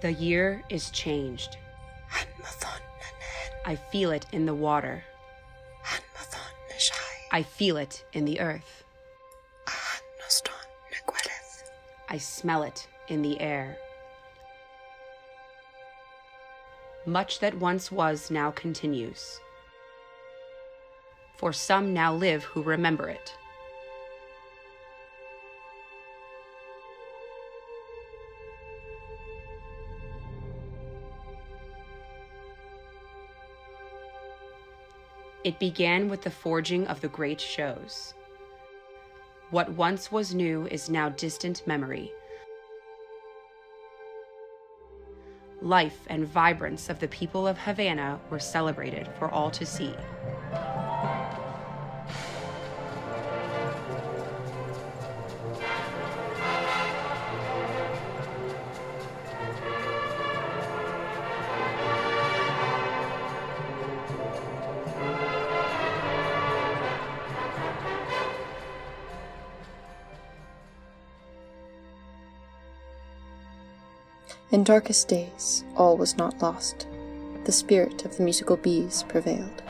The year is changed. I feel it in the water. I feel it in the earth. I smell it in the air. Much that once was now continues. For some now live who remember it. It began with the forging of the great shows. What once was new is now distant memory. Life and vibrance of the people of Havana were celebrated for all to see. In darkest days, all was not lost. The spirit of the musical bees prevailed.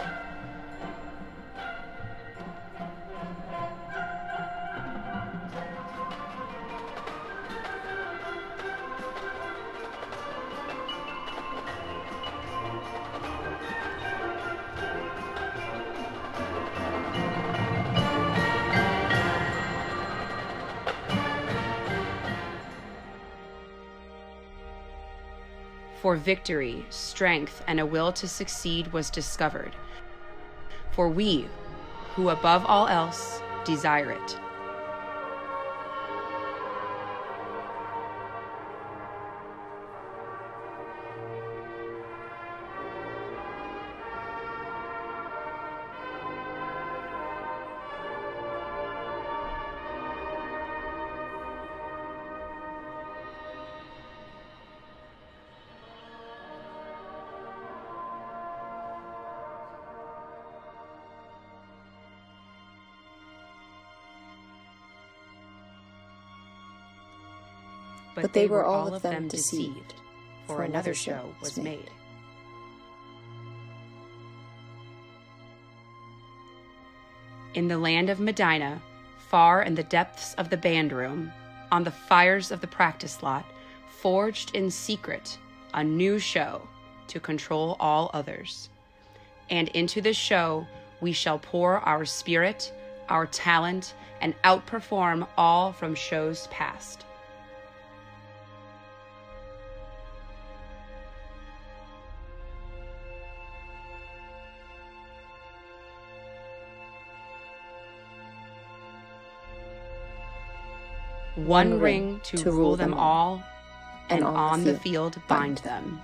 For victory, strength, and a will to succeed was discovered. For we, who above all else desire it. But they were all of them deceived, for another show was made. In the land of Medina, far in the depths of the band room, on the fires of the practice lot, forged in secret a new show to control all others. And into this show we shall pour our spirit, our talent, and outperform all from shows past. One ring to rule them all, and on the field bind them.